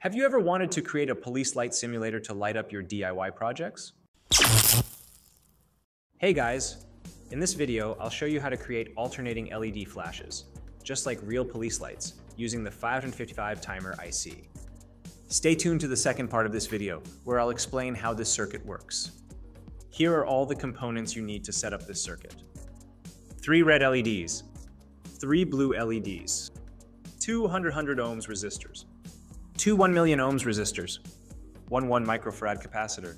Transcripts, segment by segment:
Have you ever wanted to create a police light simulator to light up your DIY projects? Hey guys, in this video, I'll show you how to create alternating LED flashes, just like real police lights, using the 555 timer IC. Stay tuned to the second part of this video, where I'll explain how this circuit works. Here are all the components you need to set up this circuit. Three red LEDs, three blue LEDs, two 100 ohms resistors, two 1 million ohms resistors, one 1 microfarad capacitor,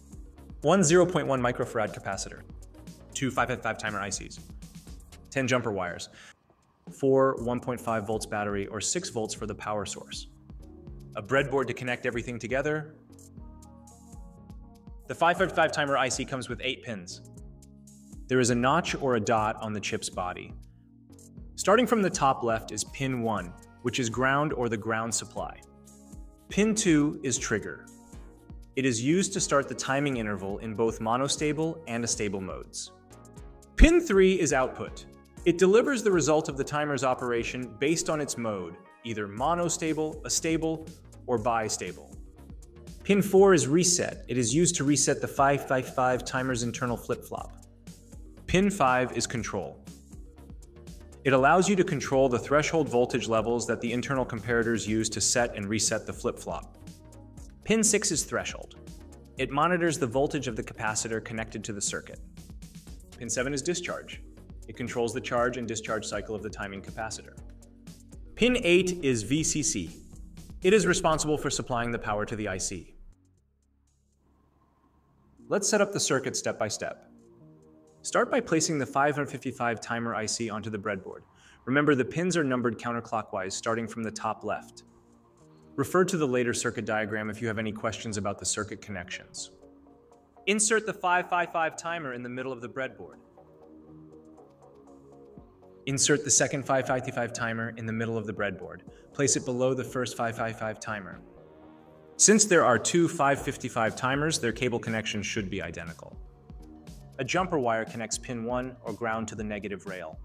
one 0.1 microfarad capacitor, two 555 timer ICs, 10 jumper wires, four 1.5 volts battery or 6 volts for the power source, a breadboard to connect everything together. The 555 timer IC comes with 8 pins. There is a notch or a dot on the chip's body. Starting from the top left is pin 1, which is ground or the ground supply. Pin 2 is trigger. It is used to start the timing interval in both monostable and astable modes. Pin 3 is output. It delivers the result of the timer's operation based on its mode, either monostable, astable, or bistable. Pin 4 is reset. It is used to reset the 555 timer's internal flip-flop. Pin 5 is control. It allows you to control the threshold voltage levels that the internal comparators use to set and reset the flip-flop. Pin 6 is threshold. It monitors the voltage of the capacitor connected to the circuit. Pin 7 is discharge. It controls the charge and discharge cycle of the timing capacitor. Pin 8 is VCC. It is responsible for supplying the power to the IC. Let's set up the circuit step by step. Start by placing the 555 timer IC onto the breadboard. Remember, the pins are numbered counterclockwise, starting from the top left. Refer to the later circuit diagram if you have any questions about the circuit connections. Insert the 555 timer in the middle of the breadboard. Insert the second 555 timer in the middle of the breadboard. Place it below the first 555 timer. Since there are two 555 timers, their cable connections should be identical. A jumper wire connects pin 1 or ground to the negative rail.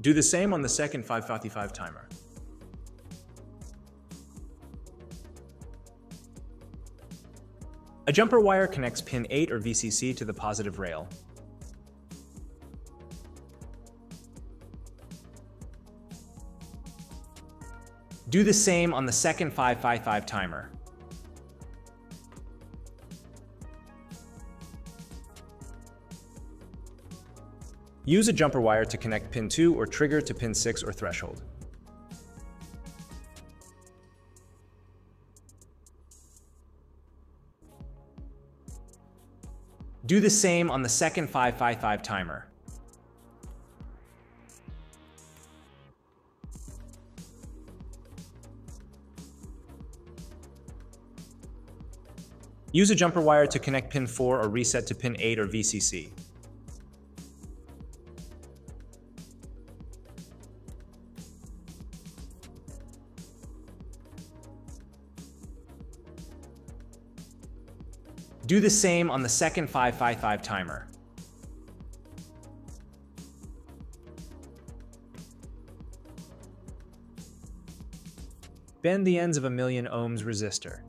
Do the same on the second 555 timer. A jumper wire connects pin 8 or VCC to the positive rail. Do the same on the second 555 timer. Use a jumper wire to connect pin 2 or trigger to pin 6 or threshold. Do the same on the second 555 timer. Use a jumper wire to connect pin 4 or reset to pin 8 or VCC. Do the same on the second 555 timer. Bend the ends of a million ohms resistor.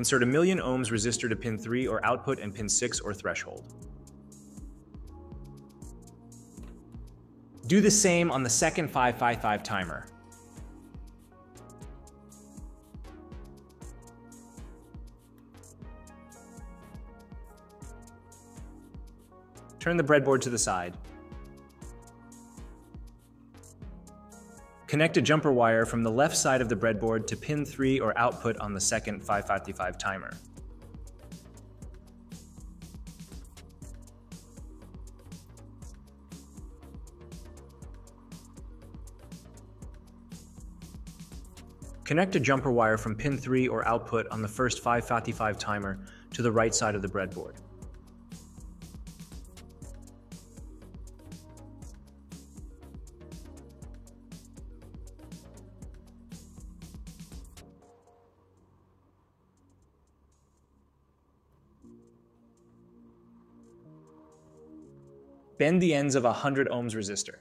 Insert a million ohms resistor to pin 3 or output and pin 6 or threshold. Do the same on the second 555 timer. Turn the breadboard to the side. Connect a jumper wire from the left side of the breadboard to pin 3 or output on the second 555 timer. Connect a jumper wire from pin 3 or output on the first 555 timer to the right side of the breadboard. Bend the ends of a 100 ohms resistor.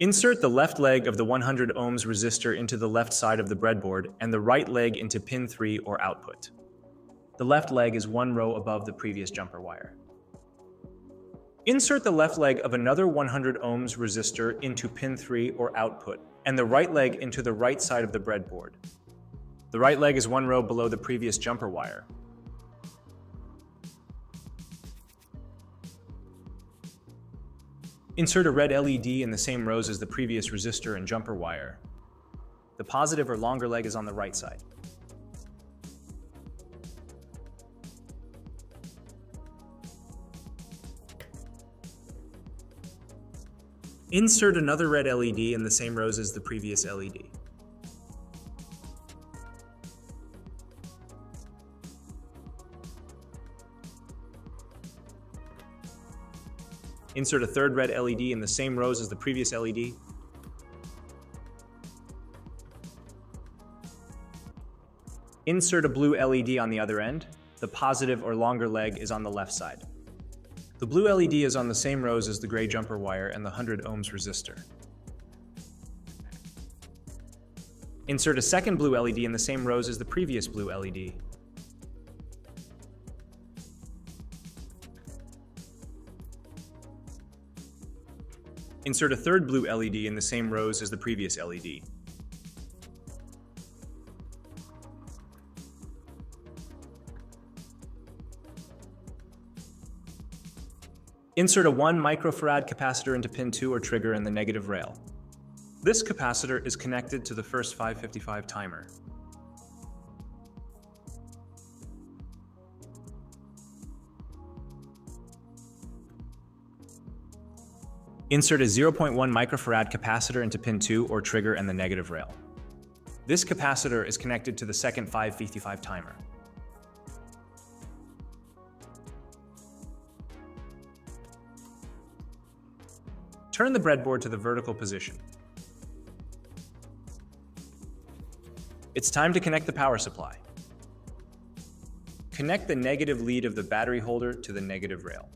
Insert the left leg of the 100 ohms resistor into the left side of the breadboard and the right leg into pin 3 or output. The left leg is one row above the previous jumper wire. Insert the left leg of another 100 ohms resistor into pin 3 or output, and the right leg into the right side of the breadboard. The right leg is one row below the previous jumper wire. Insert a red LED in the same rows as the previous resistor and jumper wire. The positive or longer leg is on the right side. Insert another red LED in the same rows as the previous LED. Insert a third red LED in the same rows as the previous LED. Insert a blue LED on the other end. The positive or longer leg is on the left side. The blue LED is on the same rows as the gray jumper wire and the 100 ohms resistor. Insert a second blue LED in the same rows as the previous blue LED. Insert a third blue LED in the same rows as the previous LED. Insert a 1 microfarad capacitor into pin 2 or trigger in the negative rail. This capacitor is connected to the first 555 timer. Insert a 0.1 microfarad capacitor into pin 2 or trigger and the negative rail. This capacitor is connected to the second 555 timer. Turn the breadboard to the vertical position. It's time to connect the power supply. Connect the negative lead of the battery holder to the negative rail.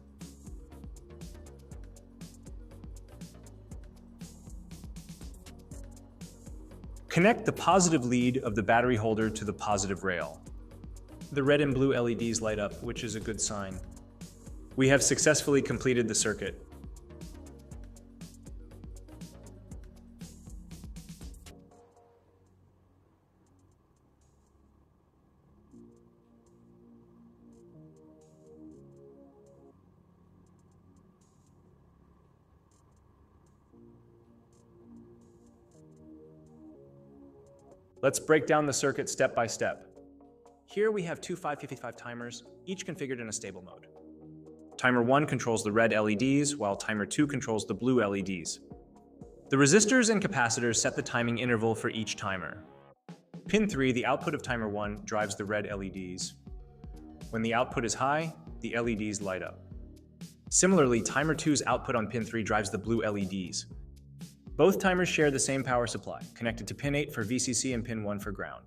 Connect the positive lead of the battery holder to the positive rail. The red and blue LEDs light up, which is a good sign. We have successfully completed the circuit. Let's break down the circuit step by step. Here we have two 555 timers, each configured in astable mode. Timer 1 controls the red LEDs, while timer 2 controls the blue LEDs. The resistors and capacitors set the timing interval for each timer. Pin 3, the output of timer 1, drives the red LEDs. When the output is high, the LEDs light up. Similarly, timer 2's output on pin 3 drives the blue LEDs. Both timers share the same power supply, connected to pin 8 for VCC and pin 1 for ground.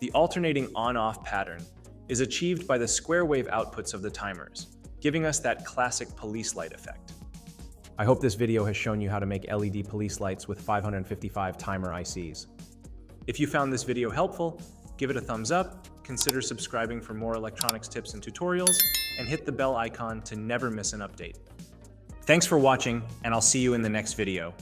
The alternating on-off pattern is achieved by the square wave outputs of the timers, giving us that classic police light effect. I hope this video has shown you how to make LED police lights with 555 timer ICs. If you found this video helpful, give it a thumbs up, consider subscribing for more electronics tips and tutorials, and hit the bell icon to never miss an update. Thanks for watching, and I'll see you in the next video.